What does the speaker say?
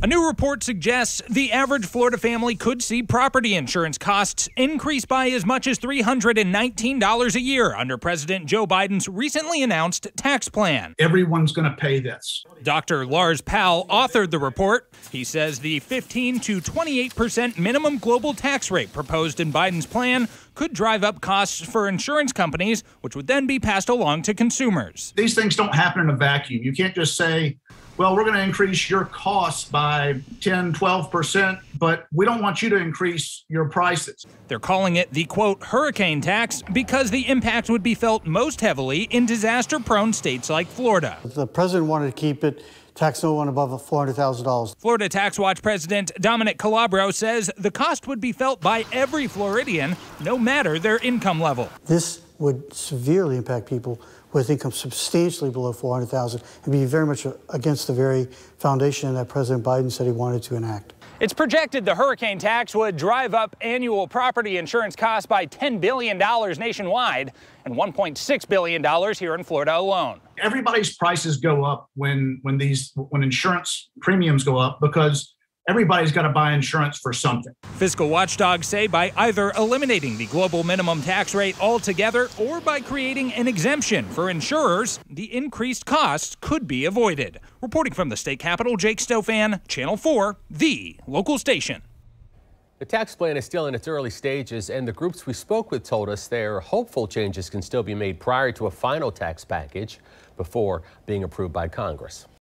A new report suggests the average Florida family could see property insurance costs increase by as much as $319 a year under President Joe Biden's recently announced tax plan. Everyone's going to pay this. Dr. Lars Powell authored the report. He says the 15 to 28% minimum global tax rate proposed in Biden's plan could drive up costs for insurance companies, which would then be passed along to consumers. These things don't happen in a vacuum. You can't just say, well, we're going to increase your costs by 10, 12%, but we don't want you to increase your prices. They're calling it the quote hurricane tax because the impact would be felt most heavily in disaster prone states like Florida. The president wanted to keep it tax no one above $400,000. Florida Tax Watch President Dominic Calabro says the cost would be felt by every Floridian, no matter their income level. This would severely impact people with income substantially below 400,000 and be very much against the very foundation that President Biden said he wanted to enact. It's projected the hurricane tax would drive up annual property insurance costs by $10 billion nationwide and $1.6 billion here in Florida alone. Everybody's prices go up when when these when insurance premiums go up because everybody's got to buy insurance for something. Fiscal watchdogs say by either eliminating the global minimum tax rate altogether or by creating an exemption for insurers, the increased costs could be avoided. Reporting from the state capitol, Jake Stofan, Channel 4, the local station. The tax plan is still in its early stages, and the groups we spoke with told us they're hopeful changes can still be made prior to a final tax package before being approved by Congress.